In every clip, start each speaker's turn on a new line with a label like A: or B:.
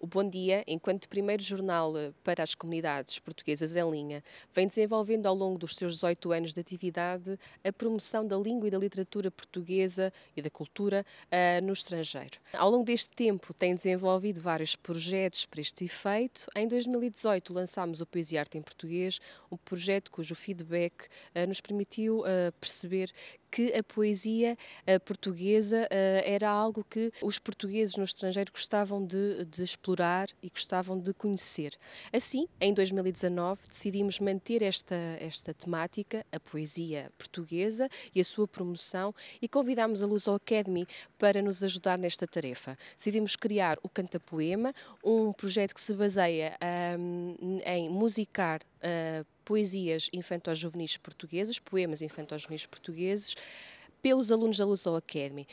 A: O Bom Dia, enquanto primeiro jornal eh, para as comunidades portuguesas em linha, vem desenvolvendo ao longo dos seus 18 anos de atividade a promoção da língua e da literatura portuguesa e da cultura uh, no estrangeiro. Ao longo deste tempo tem desenvolvido vários projetos para este efeito. Em 2018 lançámos o Poesia Arte em Português, um projeto cujo feedback uh, nos permitiu uh, perceber que a poesia portuguesa era algo que os portugueses no estrangeiro gostavam de, de explorar e gostavam de conhecer. Assim, em 2019, decidimos manter esta, esta temática, a poesia portuguesa e a sua promoção, e convidámos a Luso Academy para nos ajudar nesta tarefa. Decidimos criar o Canta Poema, um projeto que se baseia um, em musicar uh, poesias infanto-juvenis portuguesas, poemas infanto-juvenis portugueses, pelos alunos da Luso Academy.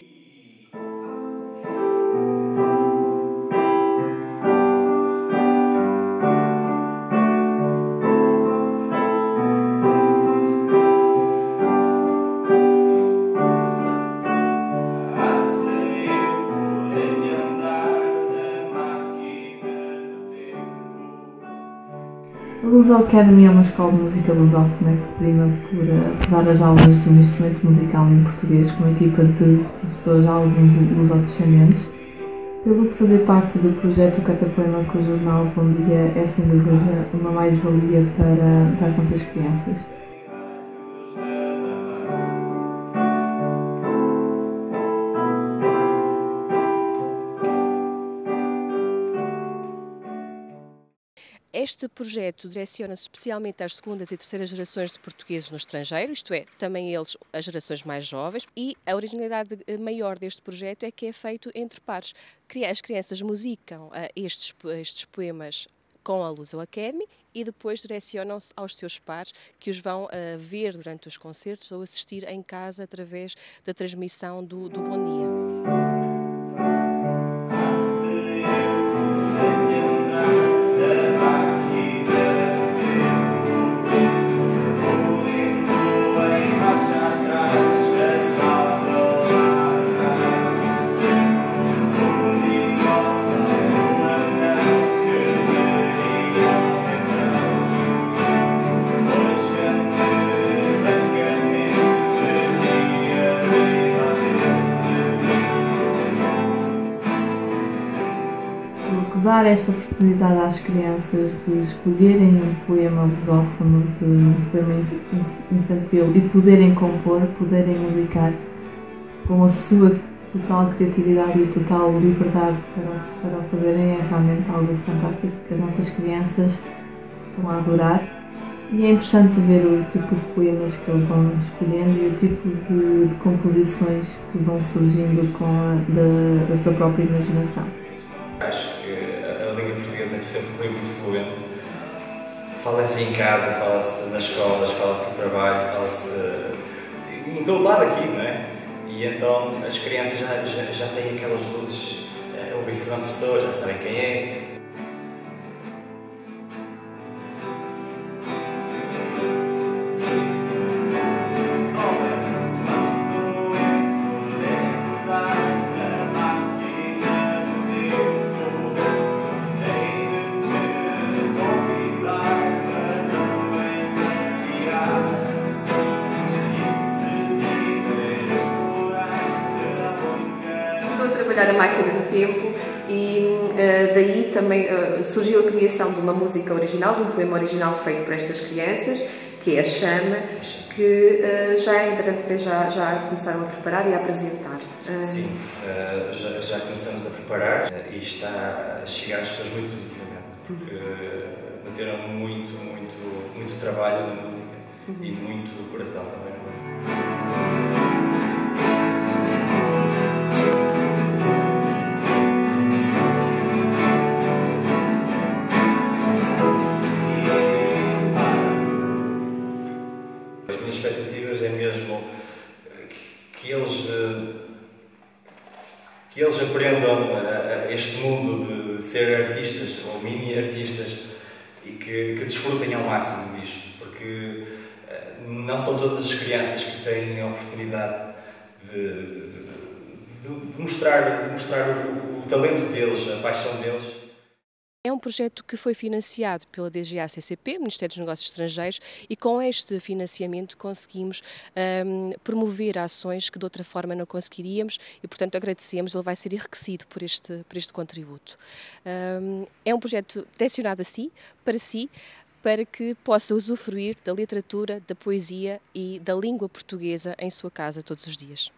B: Luso Academy é uma escola de música lusófona que prima por uh, dar as aulas de um instrumento musical em português com uma equipa de professores, alguns lusodescendentes. Pelo que fazer parte do projeto Catapoema com o jornal Bom Dia é sem dúvida uma mais-valia para, para as nossas crianças.
A: Este projeto direciona-se especialmente às segundas e terceiras gerações de portugueses no estrangeiro, isto é, também eles as gerações mais jovens, e a originalidade eh, maior deste projeto é que é feito entre pares. As crianças musicam uh, estes, estes poemas com a Luso Academy e depois direcionam-se aos seus pares que os vão uh, ver durante os concertos ou assistir em casa através da transmissão do, do Bom Dia.
B: Dar esta oportunidade às crianças de escolherem um poema lusófono, de um poema infantil e poderem compor, poderem musicar com a sua total criatividade e total liberdade para, para o fazerem é realmente algo fantástico que as nossas crianças estão a adorar. E é interessante ver o tipo de poemas que eles vão escolhendo e o tipo de, de composições que vão surgindo com a, da, da sua própria imaginação.
C: Foi muito fluente. Fala-se em casa, fala-se nas escolas, fala-se no trabalho, fala-se em todo lado aqui, não é? E então as crianças já, já, já têm aquelas luzes, uh, ouvem Fernando Pessoa, já sabem quem é,
A: trabalhar a máquina do tempo e uh, daí também uh, surgiu a criação de uma música original, de um poema original feito para estas crianças, que é a Chama, que uh, já, entretanto, já, já começaram a preparar e a apresentar.
C: Sim, já, já, começamos a preparar e está a chegar às pessoas muito positivamente, porque meteram muito, muito, muito trabalho na música uhum. e muito coração também na música. Que eles, eh, que eles aprendam este mundo de ser artistas ou mini artistas e que, que desfrutem ao máximo disto, porque eh, não são todas as crianças que têm a oportunidade de, de, de, de mostrar, de mostrar o, o talento deles, a paixão deles.
A: Projeto que foi financiado pela DGA-CCP, Ministério dos Negócios Estrangeiros, e com este financiamento conseguimos um, promover ações que de outra forma não conseguiríamos e, portanto, agradecemos, ele vai ser enriquecido por este, por este contributo. Um, é um projeto direcionado a si, para si, para que possa usufruir da literatura, da poesia e da língua portuguesa em sua casa todos os dias.